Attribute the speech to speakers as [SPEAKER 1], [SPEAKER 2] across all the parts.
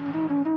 [SPEAKER 1] Mm-hmm.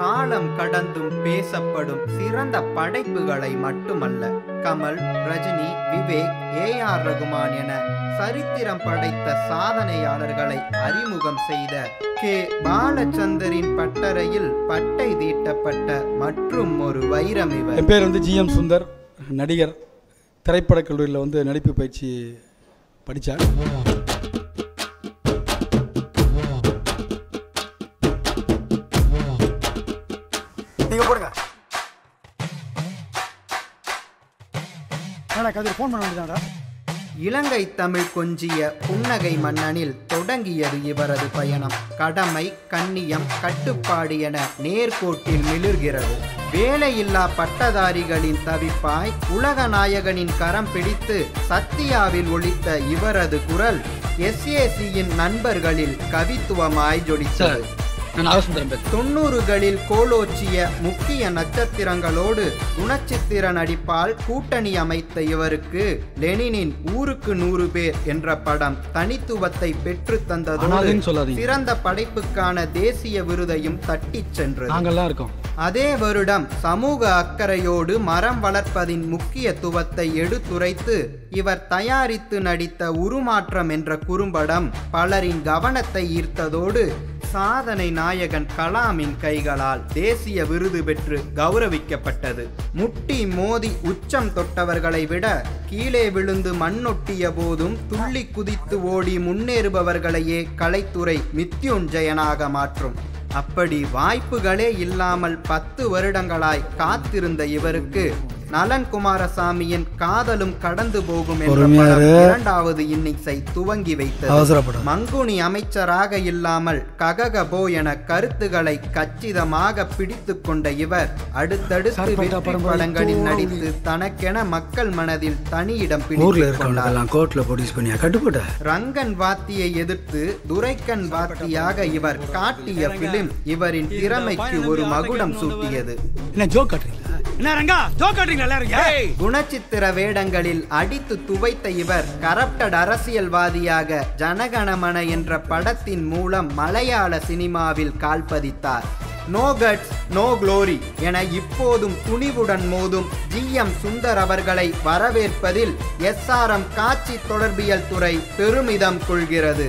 [SPEAKER 1] காலம் கடந்தும் பேசப்படும் சிறந்த படைப்புகளை மட்டுமல்ல கமல் ரஜினி விவேக் ஏ ஆர் ரகுமான் என சரித்திரம் படைத்த சாதனையாளர்களை அறிமுகம் செய்த கே. பாலச்சந்தரின் பட்டறையில் பட்டை தீட்டப்பட்ட மற்றும் ஒரு வைரம் இவர்.
[SPEAKER 2] என் பேர் வந்து ஜிஎம் சுந்தர். நடிகர் திரைப்படக் கல்லூரியில் வந்து நடிப்பு பயிற்சி படித்தார் நீங்கள் போடுங்க. என்னடா கதிர் ஃபோன் பண்ண வேண்டியதாடா
[SPEAKER 1] இலங்கை தமிழ் கொஞ்சிய புன்னகை மன்னனில் தொடங்கியது இவரது பயணம். கடமை கண்ணியம் கட்டுப்பாடு என நேர்கோட்டில் மிளிர்கிறது. வேலையில்லா பட்டதாரிகளின் தவிப்பாய் உலக நாயகனின் கரம் பிடித்து சத்தியாவில் ஒலித்த இவரது குரல் எஸ்ஏசியின் நண்பர்களில் கவித்துவமாய் ஜொலித்தது. தொண்ணூறுகளில் கோலோச்சிய முக்கிய நட்சத்திரங்களோடு குணச்சித்திர நடிப்பால் கூட்டணி அமைத்த இவருக்கு லெனினின் ஊருக்கு நூறு பேர் என்ற படம் தனித்துவத்தை பெற்று தந்ததோடு. சிறந்த படைப்புக்கான தேசிய விருதையும் தட்டிச் சென்றது. அதே வருடம் சமூக அக்கறையோடு மரம் வளர்ப்பதின் முக்கியத்துவத்தை எடுத்துரைத்து இவர் தயாரித்து நடித்த உருமாற்றம் என்ற குறும்படம் பலரின் கவனத்தை ஈர்த்ததோடு சாதனை நாயகன் கலாமின் கைகளால் தேசிய விருது பெற்று கௌரவிக்கப்பட்டது. முட்டி மோதி உச்சம் தொட்டவர்களை விட கீழே விழுந்து மண்ணொட்டிய போதும் துள்ளி குதித்து ஓடி முன்னேறுபவர்களையே கலைத்துறை மித்யுஞ்சயனாக மாற்றும். அப்படி வாய்ப்புகளே இல்லாமல் பத்து வருடங்களாய் காத்திருந்த இவருக்கு நலன் குமாரசாமியின் காதலும் கடந்து போகும் என்ற படம். இரண்டாவது இன்னிங்ஸை துவங்கி வைத்தது. மங்குனி அமைச்சராக இல்லாமல் கககபோ என கருத்துக்களை கச்சிதமாக பிடித்து கொண்ட இவர் அடுத்தடுத்து வெற்றி படங்களில் நடித்து தனக்கென மக்கள் மனதில் தனியிடம்
[SPEAKER 3] கட்டுப்பட்ட?
[SPEAKER 1] ரங்கன் வாத்தியை எதிர்த்து துரைக்கன் வாத்தியாக இவர் காட்டிய பிலிம் இவரின் திறமைக்கு ஒரு மகுடம் சூட்டியது.
[SPEAKER 2] என்ன ரங்கா? ஜோக்காடுறீங்களா எல்லாரும்?
[SPEAKER 1] குணச்சித்திர வேடங்களில் அடித்து துவைத்த இவர் கரப்டட் அரசியல்வாதியாக ஜனகணமன என்ற படத்தின் மூலம் மலையாள சினிமாவில் கால்பதித்தார் நோ கட்ஸ் நோ க்ளோரி என இப்போதும் துணிவுடன் மோதும் ஜி எம் சுந்தர் அவர்களை வரவேற்பதில் எஸ்ஆர்எம் காட்சி தொடர்பியல் துறை பெருமிதம் கொள்கிறது.